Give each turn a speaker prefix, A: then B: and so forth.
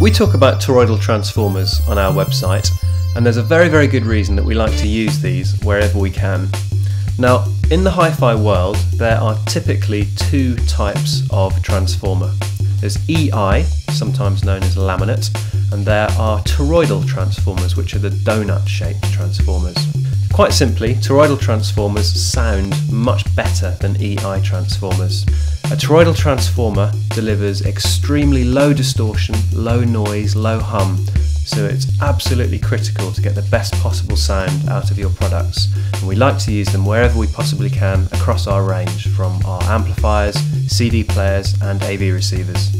A: We talk about toroidal transformers on our website, and there's a very, very good reason that we like to use these wherever we can. Now, in the hi fi world, there are typically two types of transformer. There's EI, sometimes known as laminate, and there are toroidal transformers, which are the donut shaped transformers. Quite simply, toroidal transformers sound much better than EI transformers. A toroidal transformer delivers extremely low distortion, low noise, low hum, so it's absolutely critical to get the best possible sound out of your products. And we like to use them wherever we possibly can across our range, from our amplifiers, CD players, and AV receivers.